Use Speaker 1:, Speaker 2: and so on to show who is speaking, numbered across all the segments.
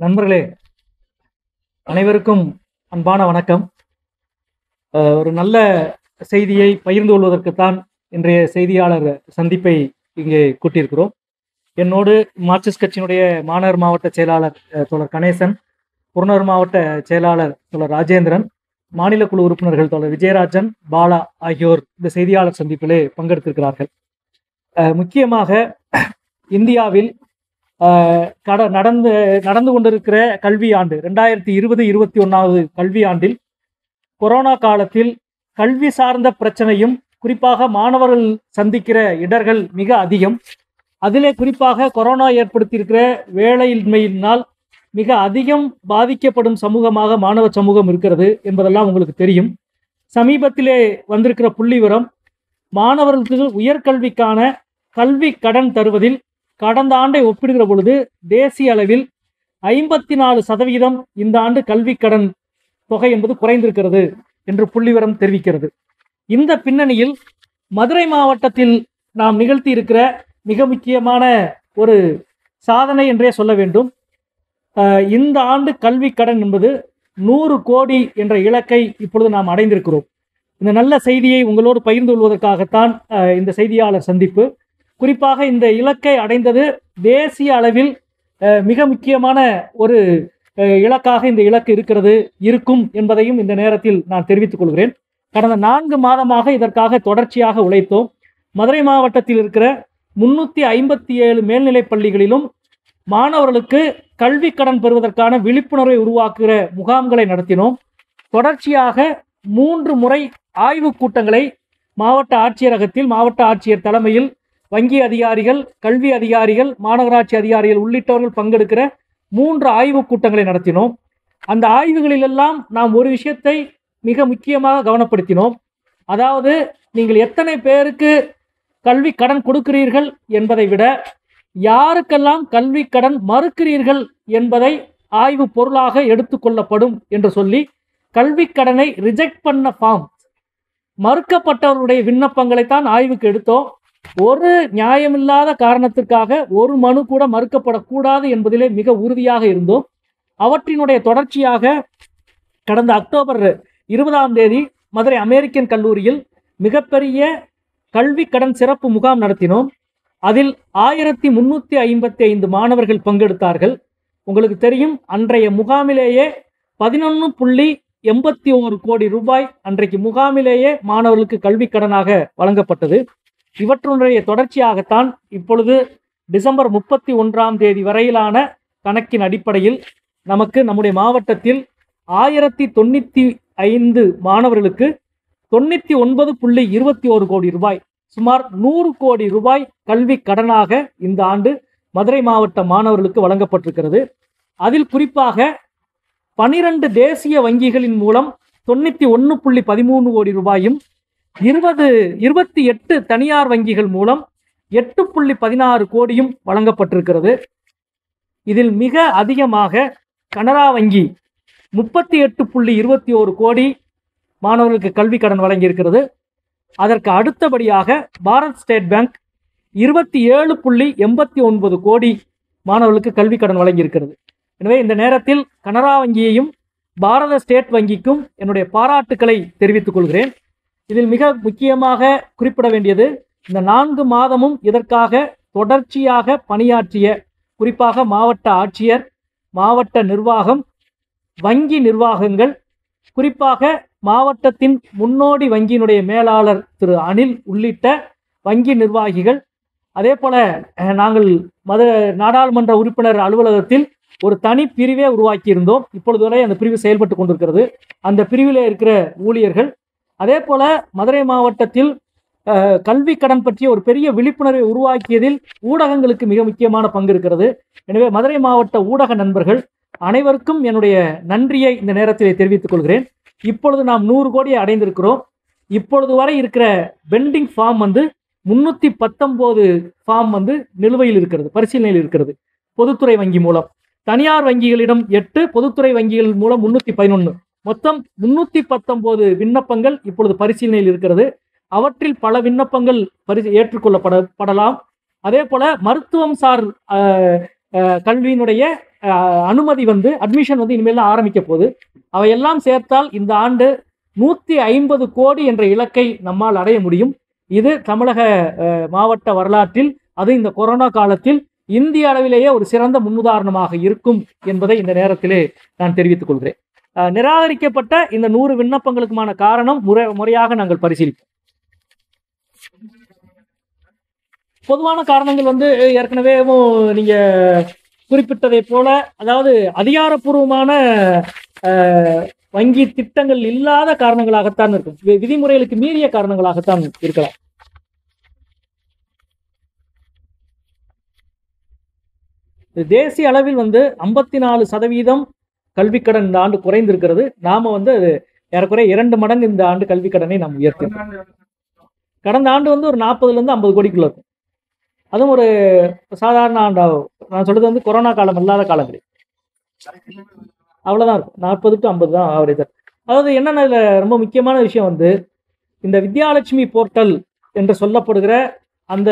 Speaker 1: நண்பர்களே அனைவருக்கும் அன்பான வணக்கம். ஒரு நல்ல செய்தியை பகிர்ந்து கொள்வதற்குத்தான் இன்றைய செய்தியாளர் சந்திப்பை இங்கே கூட்டியிருக்கிறோம். என்னோடு மார்க்சிஸ்ட் கட்சியினுடைய மாநகர் மாவட்ட செயலாளர் அஹ், தோழர் கணேசன் புறநகர் மாவட்ட செயலாளர் தோழர் ராஜேந்திரன் மாநில குழு உறுப்பினர்கள் தோழர் விஜயராஜன் பாலா ஆகியோர் இந்த செய்தியாளர் சந்திப்பிலே பங்கெடுத்திருக்கிறார்கள். முக்கியமாக இந்தியாவில் கட நடந்து நடந்து கொண்டிருக்கிற கல்வி ஆண்டு ரெண்டாயிரத்தி இருபது இருபத்தி ஒன்றாவது கல்வி ஆண்டில் கொரோனா காலத்தில் கல்வி சார்ந்த பிரச்சனையும் குறிப்பாக மாணவர்கள் சந்திக்கிற இடர்கள் மிக அதிகம். அதிலே குறிப்பாக கொரோனா ஏற்படுத்தியிருக்கிற வேலையின்மையினால் மிக அதிகம் பாதிக்கப்படும் சமூகமாக மாணவ சமூகம் இருக்கிறது என்பதெல்லாம் உங்களுக்கு தெரியும். சமீபத்திலே வந்திருக்கிற புள்ளிவரம் மாணவர்களுக்கு உயர்கல்விக்கான கல்வி கடன் தருவதில் கடந்த ஆண்டை ஒப்பிடுகிற பொழுது தேசிய அளவில் ஐம்பத்தி நாலு சதவிகிதம் இந்த ஆண்டு கல்வி கடன் தொகை என்பது குறைந்திருக்கிறது என்று புள்ளிவிவரம் தெரிவிக்கிறது. இந்த பின்னணியில் மதுரை மாவட்டத்தில் நாம் நிகழ்த்தி இருக்கிற மிக முக்கியமான ஒரு சாதனை என்றே சொல்ல வேண்டும். இந்த ஆண்டு கல்வி கடன் என்பது நூறு கோடி என்ற இலக்கை இப்பொழுது நாம் அடைந்திருக்கிறோம். இந்த நல்ல செய்தியை உங்களோடு பகிர்ந்து கொள்வதற்காகத்தான் இந்த செய்தியாளர் சந்திப்பு. குறிப்பாக இந்த இலக்கை அடைந்தது தேசிய அளவில் மிக முக்கியமான ஒரு இலக்காக இந்த இலக்கு இருக்கிறது இருக்கும் என்பதையும் இந்த நேரத்தில் நான் தெரிவித்துக் கொள்கிறேன். கடந்த நான்கு மாதமாக இதற்காக தொடர்ச்சியாக உழைத்தோம். மதுரை மாவட்டத்தில் இருக்கிற முன்னூற்றி ஐம்பத்தி ஏழு மேல்நிலைப் பள்ளிகளிலும் மாணவர்களுக்கு கல்வி கடன் பெறுவதற்கான விழிப்புணர்வை உருவாக்குகிற முகாம்களை நடத்தினோம். தொடர்ச்சியாக மூன்று முறை ஆய்வுக் கூட்டங்களை மாவட்ட ஆட்சியரகத்தில் மாவட்ட ஆட்சியர் தலைமையில் வங்கி அதிகாரிகள் கல்வி அதிகாரிகள் மாநகராட்சி அதிகாரிகள் உள்ளிட்டவர்கள் பங்கெடுக்கிற மூன்று ஆய்வுக் கூட்டங்களை நடத்தினோம். அந்த ஆய்வுகளிலெல்லாம் நாம் ஒரு விஷயத்தை மிக முக்கியமாக கவனப்படுத்தினோம். அதாவது நீங்கள் எத்தனை பேருக்கு கல்வி கடன் கொடுக்கிறீர்கள் என்பதை விட யாருக்கெல்லாம் கல்வி கடன் மறுக்கிறீர்கள் என்பதை ஆய்வு பொருளாக எடுத்துக்கொள்ளப்படும் என்று சொல்லி கல்வி கடனை ரிஜெக்ட் பண்ண ஃபார்ம் மறுக்கப்பட்டவருடைய விண்ணப்பங்களைத்தான் ஆய்வுக்கு எடுத்தோம். ஒரு நியாயமில்லாத காரணத்திற்காக ஒரு மனு கூட மறுக்கப்படக்கூடாது என்பதிலே மிக உறுதியாக இருந்தோம். அவற்றினுடைய தொடர்ச்சியாக கடந்த அக்டோபர் இருபதாம் தேதி மதுரை அமெரிக்கன் கல்லூரியில் மிகப்பெரிய கல்வி கடன் சிறப்பு முகாம் நடத்தினோம். அதில் ஆயிரத்தி முன்னூற்றி ஐம்பத்தி ஐந்து மாணவர்கள் பங்கெடுத்தார்கள். உங்களுக்கு தெரியும் அன்றைய முகாமிலேயே பதினொன்று புள்ளி எண்பத்தி ஒரு கோடி ரூபாய் அன்றைக்கு முகாமிலேயே மாணவர்களுக்கு கல்வி கடனாக வழங்கப்பட்டது இவற்றுடைய தொடர்ச்சியாகத்தான் இப்பொழுது டிசம்பர் முப்பத்தி ஒன்றாம் தேதி வரையிலான கணக்கின் அடிப்படையில் நமக்கு நம்முடைய மாவட்டத்தில் ஆயிரத்தி தொண்ணூற்றி ஐந்து மாணவர்களுக்கு தொண்ணூற்றி ஒன்பது புள்ளி இருபத்தி ஒரு கோடி ரூபாய் சுமார் நூறு கோடி ரூபாய் கல்வி கடனாக இந்த ஆண்டு மதுரை மாவட்ட மாணவர்களுக்கு வழங்கப்பட்டிருக்கிறது. அதில் குறிப்பாக பனிரெண்டு தேசிய வங்கிகளின் மூலம் தொண்ணூற்றி ஒன்று புள்ளி பதிமூணு கோடி ரூபாயும் இருபது இருபத்தி எட்டு தனியார் வங்கிகள் மூலம் எட்டு புள்ளி பதினாறு கோடியும் வழங்கப்பட்டிருக்கிறது. இதில் மிக அதிகமாக கனரா வங்கி முப்பத்தி எட்டு புள்ளி இருபத்தி ஒரு கோடி மாணவர்களுக்கு கல்வி கடன் வழங்கியிருக்கிறது. அதற்கு அடுத்தபடியாக பாரத் ஸ்டேட் பேங்க் இருபத்தி ஏழு புள்ளி எண்பத்தி ஒன்பது கோடி மாணவர்களுக்கு கல்வி கடன் வழங்கியிருக்கிறது. எனவே இந்த நேரத்தில் கனரா வங்கியையும் பாரத ஸ்டேட் வங்கிக்கும் என்னுடைய பாராட்டுக்களை தெரிவித்துக் கொள்கிறேன். இதில் மிக முக்கியமாக குறிப்பிட வேண்டியது இந்த நான்கு மாதமும் இதற்காக தொடர்ச்சியாக பணியாற்றிய குறிப்பாக மாவட்ட ஆட்சியர் மாவட்ட நிர்வாகம் வங்கி நிர்வாகங்கள் குறிப்பாக மாவட்டத்தின் முன்னோடி வங்கியினுடைய மேலாளர் திரு அனில் உள்ளிட்ட வங்கி நிர்வாகிகள் அதே போல நாங்கள் மத நாடாளுமன்ற உறுப்பினர் அலுவலகத்தில் ஒரு தனி பிரிவே உருவாக்கியிருந்தோம். இப்பொழுது வரை அந்த பிரிவு செயல்பட்டு கொண்டிருக்கிறது. அந்த பிரிவில் இருக்கிற ஊழியர்கள் அதே போல மதுரை மாவட்டத்தில் கல்வி கடன் பற்றிய ஒரு பெரிய விழிப்புணர்வை உருவாக்கியதில் ஊடகங்களுக்கு மிக முக்கியமான பங்கு இருக்கிறது. எனவே மதுரை மாவட்ட ஊடக நண்பர்கள் அனைவருக்கும் என்னுடைய நன்றியை இந்த நேரத்தில் தெரிவித்துக் கொள்கிறேன். இப்பொழுது நாம் நூறு கோடியை அடைந்திருக்கிறோம். இப்பொழுது வரை இருக்கிற பெண்டிங் ஃபார்ம் வந்து முன்னூற்றி பத்தொம்போது ஃபார்ம் வந்து நிலுவையில் இருக்கிறது பரிசீலனையில் இருக்கிறது. பொதுத்துறை வங்கி மூலம். தனியார் வங்கிகளிடம் எட்டு பொதுத்துறை வங்கிகள் மூலம் முன்னூற்றி பதினொன்று மொத்தம் முன்னூற்றி பத்தொம்போது விண்ணப்பங்கள் இப்பொழுது பரிசீலனையில் இருக்கிறது. அவற்றில் பல விண்ணப்பங்கள் பரிசு ஏற்றுக்கொள்ளப்பட படலாம் அதே போல மருத்துவம் சார் கல்வியினுடைய அனுமதி வந்து அட்மிஷன் வந்து இனிமேல் தான் ஆரம்பிக்க போகுது. அவையெல்லாம் சேர்த்தால் இந்த ஆண்டு நூற்றி ஐம்பது கோடி என்ற இலக்கை நம்மால் அடைய முடியும். இது தமிழக மாவட்ட வரலாற்றில் அது இந்த கொரோனா காலத்தில் இந்திய அளவிலேயே ஒரு சிறந்த முன்னுதாரணமாக இருக்கும் என்பதை இந்த நேரத்திலே நான் தெரிவித்துக் கொள்கிறேன். நிராகரிக்கப்பட்ட இந்த நூறு விண்ணப்பங்களுக்குமான காரணம் முறை முறையாக நாங்கள் பரிசீலிப்போம். பொதுவான காரணங்கள் வந்து ஏற்கனவே நீங்க குறிப்பிட்டதை போல அதாவது அதிகாரப்பூர்வமான வங்கி திட்டங்கள் இல்லாத காரணங்களாகத்தான் இருக்கும். விதிமுறைகளுக்கு மீறிய காரணங்களாகத்தான் இருக்கலாம். தேசிய அளவில் வந்து ஐம்பத்தி நாலு சதவீதம் கல்விக்கடன் இந்த ஆண்டு குறைந்திருக்கிறது. நாம வந்து அது ஏறக்குறைய இரண்டு மடங்கு இந்த ஆண்டு கல்விக்கடனை நாம் உயர்த்தினோம் கடந்த ஆண்டு வந்து ஒரு நாற்பதுல இருந்து ஐம்பது கோடிக்குள்ள இருக்கும். அதுவும் ஒரு சாதாரண ஆண்டாகும் நான் சொல்றது வந்து கொரோனா காலம் இல்லாத காலங்கள். அவ்வளவுதான் இருக்கும். நாற்பது டு ஐம்பது தான் ஆவரேஜ் அதாவது என்னென்ன இதுல ரொம்ப முக்கியமான விஷயம் வந்து இந்த வித்யாலட்சுமி போர்ட்டல் என்று சொல்லப்படுகிற அந்த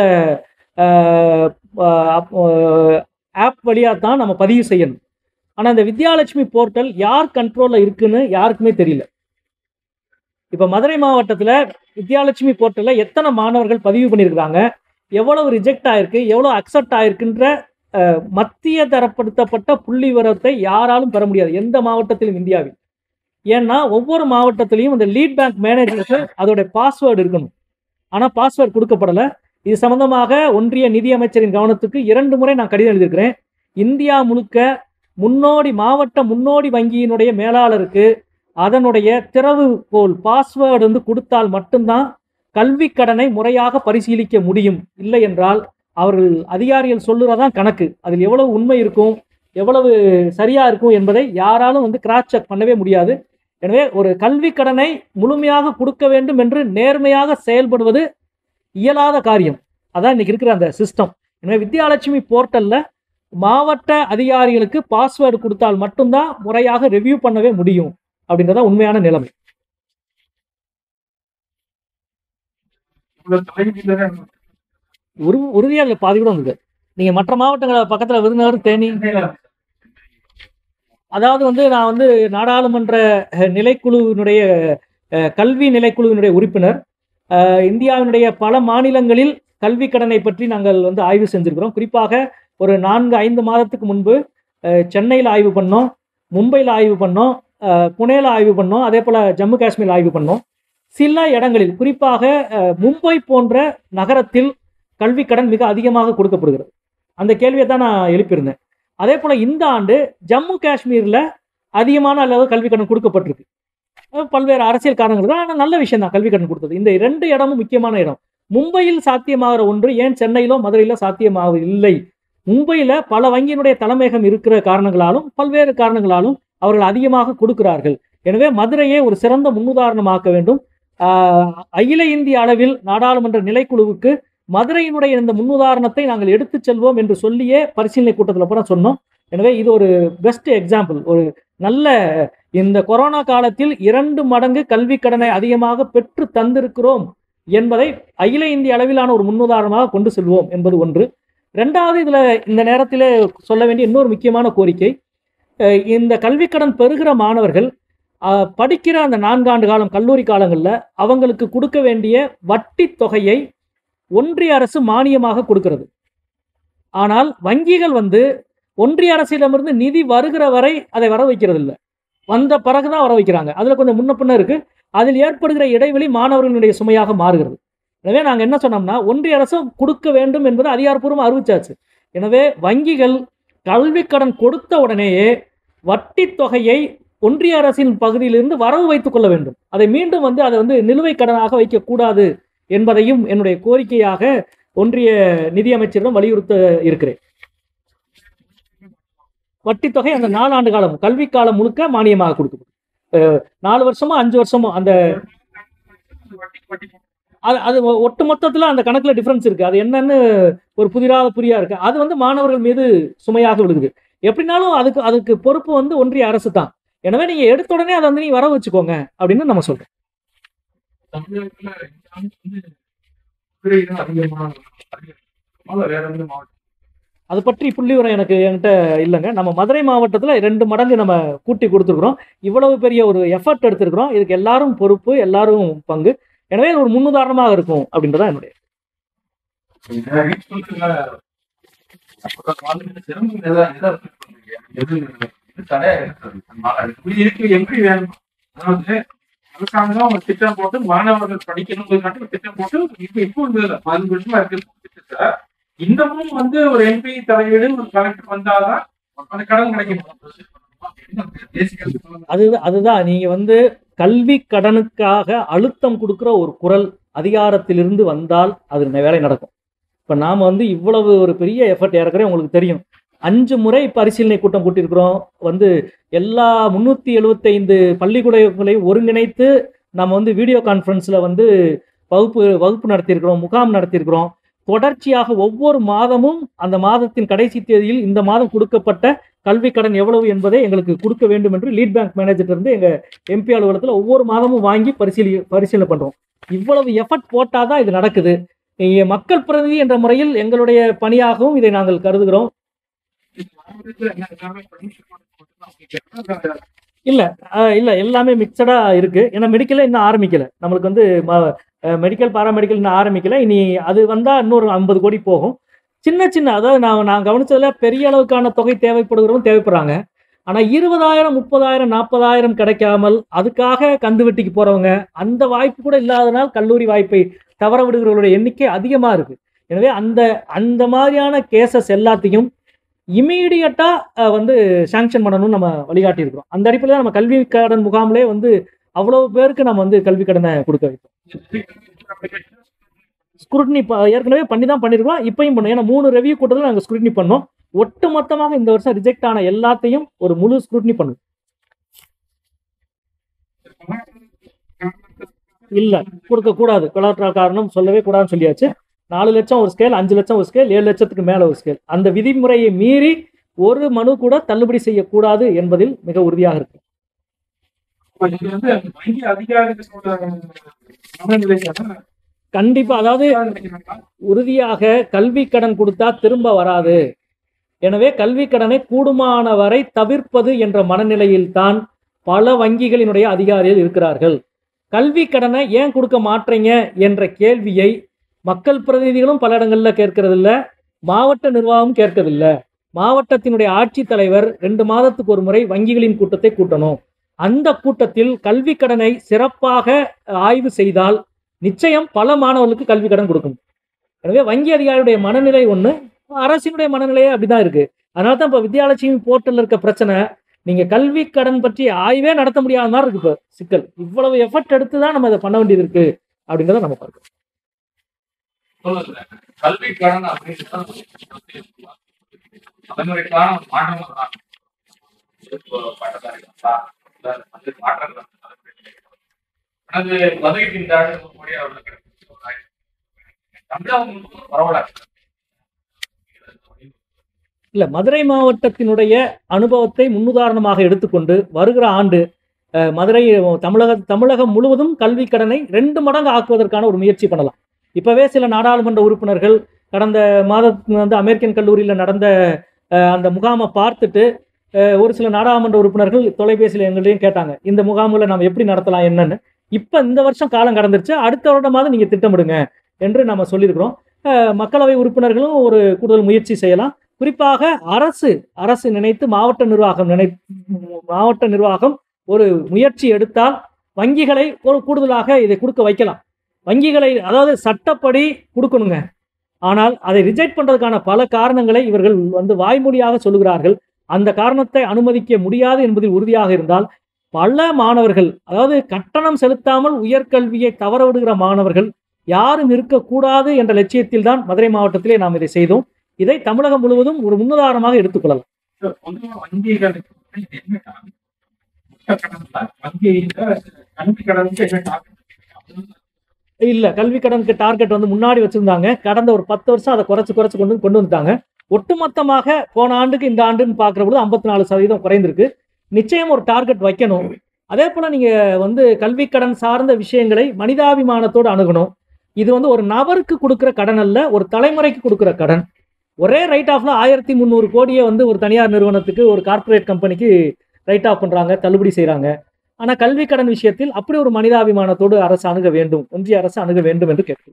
Speaker 1: ஆப் வழியாக தான் நம்ம பதிவு செய்யணும். ஆனால் இந்த வித்யாலட்சுமி போர்ட்டல் யார் கண்ட்ரோலில் இருக்குன்னு யாருக்குமே தெரியல. இப்போ மதுரை மாவட்டத்தில் வித்யாலட்சுமி போர்ட்டலில் எத்தனை மாணவர்கள் பதிவு பண்ணியிருக்கிறாங்க? எவ்வளவு ரிஜெக்ட் ஆயிருக்கு? எவ்வளோ அக்செப்ட் ஆயிருக்குன்ற மத்திய தரப்படுத்தப்பட்ட புள்ளி விவரத்தை யாராலும் பெற முடியாது. எந்த மாவட்டத்திலும் இந்தியாவில். ஏன்னா ஒவ்வொரு மாவட்டத்திலையும் இந்த லீட் பேங்க் மேனேஜருக்கு அதோட பாஸ்வேர்டு இருக்கணும். ஆனால் பாஸ்வேர்டு கொடுக்கப்படலை. இது சம்பந்தமாக ஒன்றிய நிதியமைச்சரின் கவனத்துக்கு இரண்டு முறை நான் கடிதம் எழுதியிருக்கிறேன். இந்தியா முழுக்க முன்னோடி மாவட்ட முன்னோடி வங்கியினுடைய மேலாளருக்கு அதனுடைய திறவுகோல் பாஸ்வேர்டு வந்து கொடுத்தால் மட்டும்தான் கல்வி கடனை முறையாக பரிசீலிக்க முடியும். இல்லை என்றால் அவர்கள் அதிகாரிகள் சொல்லுறதான் கணக்கு. அதில் எவ்வளவு உண்மை இருக்கும் எவ்வளவு சரியா இருக்கும் என்பதை யாராலும் வந்து கிராஸ் செக் பண்ணவே முடியாது. எனவே ஒரு கல்வி கடனை முழுமையாக கொடுக்க வேண்டும் என்று நேர்மையாக செயல்படுவது இயலாத காரியம். அதான் இன்னைக்கு இருக்கிற அந்த சிஸ்டம் எனவே வித்யாலட்சுமி போர்ட்டலில் மாவட்ட அதிகாரிகளுக்கு பாஸ்வேர்டு கொடுத்தால் மட்டும்தான் முறையாக ரிவ்யூ பண்ணவே முடியும் அப்படின்றத உண்மையான நிலைமை. உரு உறுதியாக இல்லை பாதி கூட வந்தது. நீங்க மற்ற மாவட்டங்களை பக்கத்துல விருதுநகர் தேனி. அதாவது வந்து நான் வந்து நாடாளுமன்ற நிலைக்குழுவினுடைய கல்வி நிலைக்குழுவினுடைய உறுப்பினர். இந்தியாவினுடைய பல மாநிலங்களில் கல்வி கடனை பற்றி நாங்கள் வந்து ஆய்வு செஞ்சிருக்கிறோம். குறிப்பாக ஒரு நான்கு ஐந்து மாதத்துக்கு முன்பு சென்னையில் ஆய்வு பண்ணோம் மும்பையில் ஆய்வு பண்ணோம் அஹ், புனேல ஆய்வு பண்ணோம் அதே போல் ஜம்மு காஷ்மீர் ஆய்வு பண்ணோம். சில இடங்களில் குறிப்பாக மும்பை போன்ற நகரத்தில் கல்வி கடன் மிக அதிகமாக கொடுக்கப்படுகிறது. அந்த கேள்வியை தான் நான் எழுப்பியிருந்தேன். அதே போல் இந்த ஆண்டு ஜம்மு காஷ்மீரில் அதிகமான அளவு கல்வி கடன் கொடுக்கப்பட்டிருக்கு. பல்வேறு அரசியல் காரணங்கள் தான் ஆனால் நல்ல விஷயம் தான் கல்வி கடன் கொடுத்தது. இந்த இரண்டு இடமும் முக்கியமான இடம். மும்பையில் சாத்தியமாகிற ஒன்று ஏன் சென்னையிலோ மதுரையிலோ சாத்தியமாக இல்லை மும்பையில் பல வங்கியினுடைய தலைமையகம் இருக்கிற காரணங்களாலும் பல்வேறு காரணங்களாலும் அவர்கள் அதிகமாக கொடுக்கிறார்கள். எனவே மதுரையை ஒரு சிறந்த முன்னுதாரணமாக்க வேண்டும். அகில இந்திய அளவில் நாடாளுமன்ற நிலைக்குழுவுக்கு மதுரையினுடைய இந்த முன்னுதாரணத்தை நாங்கள் எடுத்துச் செல்வோம் என்று சொல்லியே பரிசீலனை கூட்டத்தில் அப்புறம் சொன்னோம். எனவே இது ஒரு பெஸ்ட் எக்ஸாம்பிள் ஒரு நல்ல இந்த கொரோனா காலத்தில் இரண்டு மடங்கு கல்வி கடனை அதிகமாக பெற்று தந்திருக்கிறோம் என்பதை அகில இந்திய அளவிலான ஒரு முன்னுதாரணமாக கொண்டு செல்வோம் என்பது ஒன்று. ரெண்டாவது இதில் இந்த நேரத்தில் சொல்ல வேண்டிய இன்னொரு முக்கியமான கோரிக்கை இந்த கல்விக்கடன் பெறுகிற மாணவர்கள் படிக்கிற அந்த நான்காண்டு காலம் கல்லூரி காலங்களில் அவங்களுக்கு கொடுக்க வேண்டிய வட்டி தொகையை ஒன்றிய அரசு மானியமாக கொடுக்கிறது. ஆனால் வங்கிகள் வந்து ஒன்றிய அரசிடமிருந்து நிதி வருகிற வரை அதை வர வைக்கிறது இல்லை வந்த பிறகு தான் வர வைக்கிறாங்க. அதில் கொஞ்சம் முன்ன பின்ன இருக்குது அதில் ஏற்படுகிற இடைவெளி மாணவர்களுடைய சுமையாக மாறுகிறது. எனவே நாங்கள் என்ன சொன்னோம்னா ஒன்றிய அரசு கொடுக்க வேண்டும் என்பது அதிகாரப்பூர்வமாக அறிவிச்சாச்சு. எனவே வங்கிகள் கல்வி கடன் கொடுத்த உடனேயே வட்டி தொகையை ஒன்றிய அரசின் பகுதியிலிருந்து வரவு வைத்துக் கொள்ள வேண்டும். அதை மீண்டும் வந்து அதை வந்து நிலுவைக் கடனாக வைக்கக்கூடாது என்பதையும் என்னுடைய கோரிக்கையாக ஒன்றிய நிதியமைச்சரிடம் வலியுறுத்த இருக்கிறேன். வட்டித்தொகை தொகை அந்த நாலாண்டு காலம் கல்வி காலம் முழுக்க மானியமாக கொடுக்கப்படும். நாலு வருஷமோ அஞ்சு வருஷமோ அந்த அது அது ஒட்டு மொத்தத்தில் அந்த கணக்கில் டிஃப்ரென்ஸ் இருக்கு. அது என்னன்னு ஒரு புதிராத புரியா இருக்கு. அது வந்து மாணவர்கள் மீது சுமையாக விழுகுது. எப்படினாலும் அதுக்கு அதுக்கு பொறுப்பு வந்து ஒன்றிய அரசு தான். எனவே நீங்க எடுத்த உடனே அதை வந்து நீங்க வர வச்சுக்கோங்க அப்படின்னு நம்ம
Speaker 2: மாவட்டம்?
Speaker 1: அது பற்றி புள்ளிவரம் எனக்கு என்கிட்ட இல்லைங்க. நம்ம மதுரை மாவட்டத்தில் ரெண்டு மடங்கு நம்ம கூட்டி கொடுத்துருக்குறோம். இவ்வளவு பெரிய ஒரு எஃபர்ட் எடுத்திருக்கிறோம். இதுக்கு எல்லாரும் பொறுப்பு எல்லாரும் பங்கு. எனவே இது ஒரு முன்னுதாரணமாக இருக்கும் அப்படின்றதா என்னுடைய
Speaker 2: அப்பதான் வேணும் அதாவது அரசாங்கம் திட்டம் போட்டு மாணவர்கள் படிக்கணும் ஒரு திட்டம் போட்டு இப்ப இப்போ பதினஞ்சு வருஷமா இருக்கு இன்னமும் வந்து ஒரு எம்பி தலையீடு ஒரு கலெக்டர் வந்தாதான் அந்த கடன் கிடைக்கும்
Speaker 1: அது அதுதான் நீங்க வந்து கல்வி கடனுக்காக அழுத்தம் கொடுக்குற ஒரு குரல் அதிகாரத்திலிருந்து வந்தால் அது வேலை நடக்கும். இப்போ நாம் வந்து இவ்வளவு ஒரு பெரிய எஃபர்ட் ஏற்கனவே உங்களுக்கு தெரியும். அஞ்சு முறை பரிசீலனை கூட்டம் கூட்டியிருக்கிறோம். வந்து எல்லா முந்நூற்றி எழுபத்தைந்து பள்ளிக்கூடங்களையும் ஒருங்கிணைத்து நம்ம வந்து வீடியோ கான்ஃபரன்ஸில் வந்து வகுப்பு வகுப்பு நடத்தியிருக்கிறோம் முகாம் நடத்தியிருக்கிறோம். தொடர்ச்சியாக ஒவ்வொரு மாதமும் அந்த மாதத்தின் கடைசி தேதியில் இந்த மாதம் கொடுக்கப்பட்ட கல்வி கடன் எவ்வளவு என்பதை எங்களுக்கு கொடுக்க வேண்டும் என்று லீட் பேங்க் மேனேஜர் இருந்து எம்பி அலுவலகத்தில் ஒவ்வொரு மாதமும் வாங்கி பரிசீலி பரிசீலனை பண்ணுறோம் இவ்வளவு எஃபர்ட் போட்டாதான் இது நடக்குது. மக்கள் பிரதிநிதி என்ற முறையில் எங்களுடைய பணியாகவும் இதை நாங்கள் கருதுகிறோம்.
Speaker 2: இல்லை எல்லாமே
Speaker 1: இல்ல எல்லாமே மிக்சடா இருக்கு. ஏன்னா மெடிக்கல்ல இன்னும் ஆரம்பிக்கல. நம்மளுக்கு வந்து மெடிக்கல் பாராமெடிக்கல் இன்னும் ஆரம்பிக்கல. இனி அது வந்தா இன்னொரு ஐம்பது கோடி போகும். சின்ன சின்ன அதாவது நான் நான் கவனிச்சதில் பெரிய அளவுக்கான தொகை தேவைப்படுகிறவங்க தேவைப்படுறாங்க. ஆனால் இருபதாயிரம் முப்பதாயிரம் நாற்பதாயிரம் கிடைக்காமல் அதுக்காக கந்து வெட்டிக்கு போகிறவங்க அந்த வாய்ப்பு கூட இல்லாதனால் கல்லூரி வாய்ப்பை தவற விடுகிறவர்களுடைய எண்ணிக்கை அதிகமாக இருக்குது எனவே அந்த அந்த மாதிரியான கேசஸ் எல்லாத்தையும் இமீடியட்டாக வந்து சாங்ஷன் பண்ணணும்னு நம்ம வழிகாட்டி இருக்கிறோம் அந்த அடிப்படையில் நம்ம கல்வி கடன் முகாம்லே வந்து அவ்வளோ பேருக்கு நம்ம வந்து கல்வி கடனை கொடுக்க வைப்போம் ஸ்க்ரூட்னி ஏற்கனவே பண்ணி தான் பண்ணியிருக்கோம் இப்பயும் பண்ணோம். ஏன்னா மூணு ரெவியூ கூட்டத்தில் நாங்கள் ஸ்க்ரூட்னி பண்ணோம். ஒட்டு மொத்தமாக இந்த வருஷம் ரிஜெக்ட் ஆன எல்லாத்தையும் ஒரு முழு ஸ்க்ரூட்னி பண்ணும். இல்ல கொடுக்க கூடாது. காரணம் சொல்லவே கூடாதுன்னு சொல்லியாச்சு. நாலு லட்சம் ஒரு ஸ்கேல் அஞ்சு லட்சம் ஒரு ஸ்கேல் ஏழு லட்சத்துக்கு மேல ஒரு ஸ்கேல் அந்த விதிமுறையை மீறி ஒரு மனு கூட தள்ளுபடி செய்யக்கூடாது என்பதில் மிக உறுதியாக இருக்கு.
Speaker 2: அதிகாரிகள்
Speaker 1: கண்டிப்பா அதாவது உறுதியாக கல்வி கடன் கொடுத்தா திரும்ப வராது. எனவே கல்வி கடனை கூடுமான வரை தவிர்ப்பது என்ற மனநிலையில் தான் பல வங்கிகளினுடைய அதிகாரிகள் இருக்கிறார்கள். கல்வி கடனை ஏன் கொடுக்க மாட்டீங்க என்ற கேள்வியை மக்கள் பிரதிநிதிகளும் பல இடங்களில் கேட்கறதில்ல மாவட்ட நிர்வாகம் கேட்கறதில்ல. மாவட்டத்தினுடைய ஆட்சித்தலைவர் ரெண்டு மாதத்துக்கு ஒரு முறை வங்கிகளின் கூட்டத்தை கூட்டணும். அந்த கூட்டத்தில் கல்வி கடனை சிறப்பாக ஆய்வு செய்தால் நிச்சயம் பல மாணவர்களுக்கு கல்வி கடன் கொடுக்கும். எனவே வங்கி அதிகாரியுடைய மனநிலை ஒன்று அரசினுடைய மனநிலையே அப்படிதான் இருக்கு. அதனால தான் இப்போ வித்யாலட்சுமி போர்ட்டலில் இருக்க பிரச்சனை நீங்கள் கல்வி கடன் பற்றி ஆய்வே நடத்த முடியாத மாதிரி இருக்கு இப்போ சிக்கல். இவ்வளவு எஃபர்ட் எடுத்து தான் நம்ம இதை பண்ண வேண்டியது இருக்கு அப்படிங்கிறத நம்ம பார்க்கணும்.
Speaker 2: கல்வி கடன் அப்படின்னு தலைமுறைக்கான ஒரு மாற்றமா தான் இப்போ பட்டதாரிகளா இல்ல வந்து மாற்றங்கள் வந்து அது எனது அவர்களுக்கு தமிழகம் பரவலாக
Speaker 1: இல்ல மதுரை மாவட்டத்தினுடைய அனுபவத்தை முன்னுதாரணமாக எடுத்துக்கொண்டு வருகிற ஆண்டு மதுரை தமிழக தமிழகம் முழுவதும் கல்வி கடனை ரெண்டு மடங்கு ஆக்குவதற்கான ஒரு முயற்சி பண்ணலாம். இப்பவே சில நாடாளுமன்ற உறுப்பினர்கள் கடந்த மாதம் வந்து அமெரிக்கன் கல்லூரியில் நடந்த அந்த முகாமை பார்த்துட்டு ஒரு சில நாடாளுமன்ற உறுப்பினர்கள் தொலைபேசியில் எங்களையும் கேட்டாங்க இந்த முகாமில் நாம் எப்படி நடத்தலாம் என்னன்னு. இப்போ இந்த வருஷம் காலம் கடந்துருச்சு. அடுத்த வருடமாவது நீங்கள் திட்டமிடுங்க என்று நம்ம சொல்லியிருக்கிறோம். மக்களவை உறுப்பினர்களும் ஒரு கூடுதல் முயற்சி செய்யலாம். குறிப்பாக அரசு அரசு நினைத்து மாவட்ட நிர்வாகம் நினை மாவட்ட நிர்வாகம் ஒரு முயற்சி எடுத்தால் வங்கிகளை ஒரு கூடுதலாக இதை கொடுக்க வைக்கலாம். வங்கிகளை அதாவது சட்டப்படி கொடுக்கணுங்க. ஆனால் அதை ரிஜெக்ட் பண்ணுறதுக்கான பல காரணங்களை இவர்கள் வந்து வாய்மொழியாக சொல்லுகிறார்கள். அந்த காரணத்தை அனுமதிக்க முடியாது என்பதில் உறுதியாக இருந்தால் பல மாணவர்கள் அதாவது கட்டணம் செலுத்தாமல் உயர்கல்வியை தவற விடுகிற மாணவர்கள் யாரும் இருக்கக்கூடாது என்ற லட்சியத்தில் தான் மதுரை மாவட்டத்திலே நாம் இதை செய்தோம். இதை தமிழகம் முழுவதும் ஒரு முன்னுதாரணமாக எடுத்துக்கொள்ளலாம்? இல்ல கல்வி கடனுக்கு டார்கெட் வந்து முன்னாடி வச்சிருந்தாங்க. கடந்த ஒரு பத்து வருஷம் அதை குறைச்சு குறைச்சு கொண்டு கொண்டு வந்துட்டாங்க. ஒட்டுமொத்தமாக போன ஆண்டுக்கு இந்த ஆண்டுன்னு பார்க்குற பொழுது ஐம்பத்தி நாலு சதவீதம் குறைந்திருக்கு. நிச்சயம் ஒரு டார்கெட் வைக்கணும். அதே போல் நீங்கள் வந்து கல்வி கடன் சார்ந்த விஷயங்களை மனிதாபிமானத்தோடு அணுகணும். இது வந்து ஒரு நபருக்கு கொடுக்குற கடன் அல்ல ஒரு தலைமுறைக்கு கொடுக்குற கடன். ஒரே ரைட் ஆஃப்ல ஆயிரத்தி முந்நூறு கோடியை வந்து ஒரு தனியார் நிறுவனத்துக்கு ஒரு கார்ப்பரேட் கம்பெனிக்கு ரைட் ஆஃப் பண்ணுறாங்க தள்ளுபடி செய்கிறாங்க ஆனால் கல்வி கடன் விஷயத்தில் அப்படி ஒரு மனிதாபிமானத்தோடு அரசு அணுக வேண்டும். ஒன்றிய அரசு அணுக வேண்டும் என்று கேட்கும்